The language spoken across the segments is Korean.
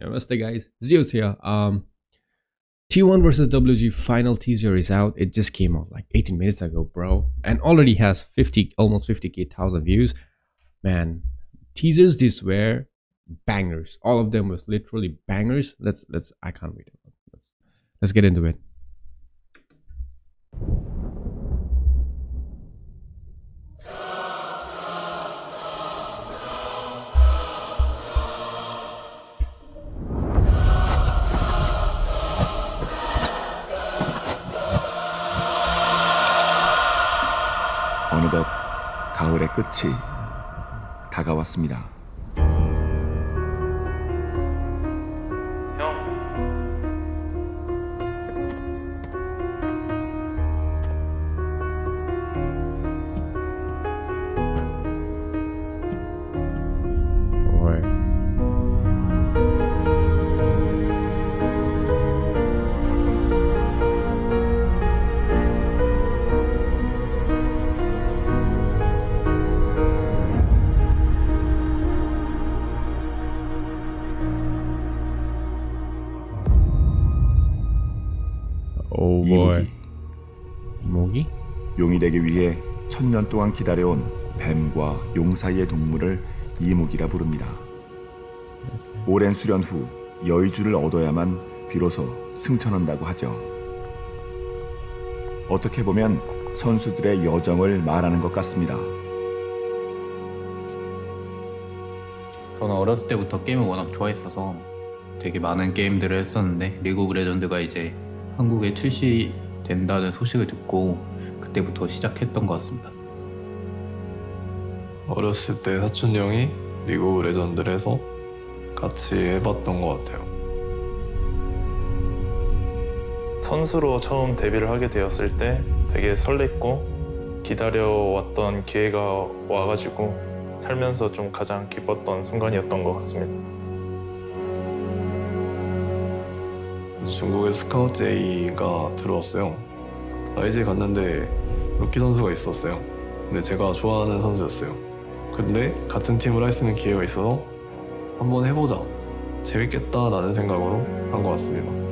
Namaste guys, Zeus here. Um, T1 versus WG final teaser is out. It just came out like 18 minutes ago, bro, and already has 50, almost 50k views. Man, teasers this were bangers. All of them was literally bangers. Let's let's. I can't wait. Let's let's get into it. 어느덧 가을의 끝이 다가왔습니다. 이무기. 이무기? 용이 되기 위해 천년 동안 기다려온 뱀과 용 사이의 동물을 이무기라 부릅니다. 오랜 수련 후 여의주를 얻어야만 비로소 승천한다고 하죠. 어떻게 보면 선수들의 여정을 말하는 것 같습니다. 저는 어렸을 때부터 게임을 워낙 좋아했어서 되게 많은 게임들을 했었는데 리그 오브 레전드가 이제 한국에 출시된다는 소식을 듣고 그때부터 시작했던 것 같습니다. 어렸을 때 사촌 형이 리그 오브 레전드를 해서 같이 해봤던 것 같아요. 선수로 처음 데뷔를 하게 되었을 때 되게 설렜고 기다려왔던 기회가 와가지고 살면서 좀 가장 기뻤던 순간이었던 것 같습니다. 중국의 스카우트 제의가 들어왔어요. IG 갔는데 루키 선수가 있었어요. 근데 제가 좋아하는 선수였어요. 근데 같은 팀을 할 수 있는 기회가 있어서 한번 해보자. 재밌겠다라는 생각으로 한 것 같습니다.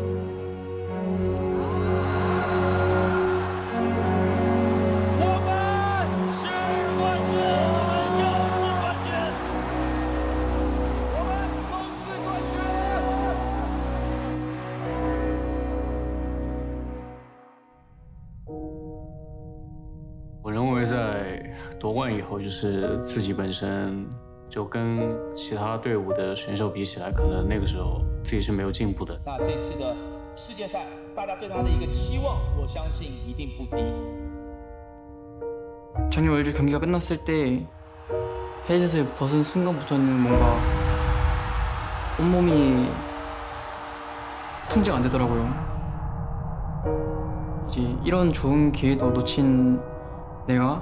就是自己本身就跟其他队伍的选手比起来，可能那个时候自己是没有进步的。那这次的世界赛，大家对他的一个期望，我相信一定不低。작년월드경기가끝났을때헤드셋을벗은순간부터는뭔가온몸이통제가안되더라고요이제이런좋은기회도놓친내가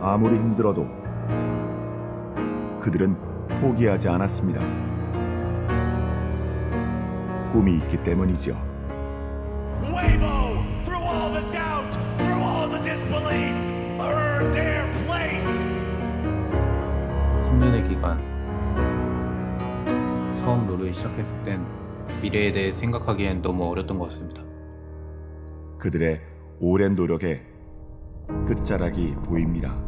아무리 힘들어도 그들은 포기하지 않았습니다. 꿈이 있기 때문이죠. 10년의 기간 처음 롤을 시작했을 땐 미래에 대해 생각하기엔 너무 어렸던 것 같습니다. 그들의 오랜 노력에 끝자락이 보입니다.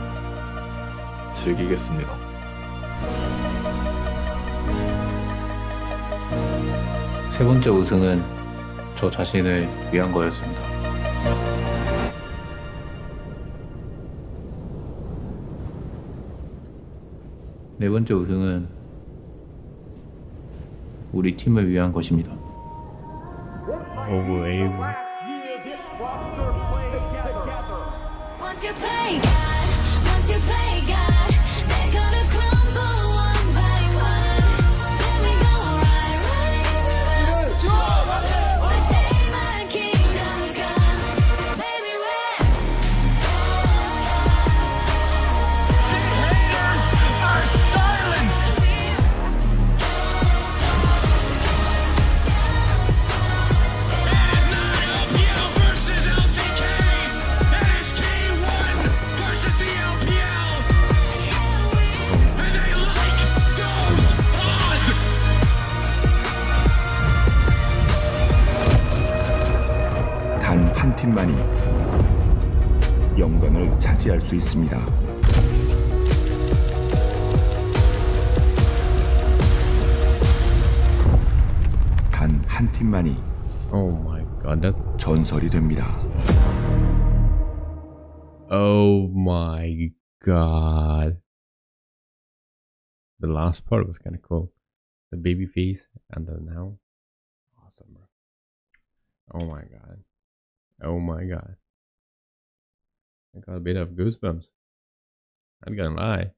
즐기겠습니다. 세 번째 우승은 저 자신을 위한 거였습니다. 네 번째 우승은 우리 팀을 위한 것입니다. 오구 에이구. Once you play 갓. Gonna crumble 팀만이 영광을 차지할 수 있습니다. 단 한 팀만이 Oh my god, that. 전설이 됩니다. Oh my god. The last part was kind of cool. The baby face and the now. Awesome. Oh my god. Oh my god. I got a bit of goosebumps. Not gonna lie.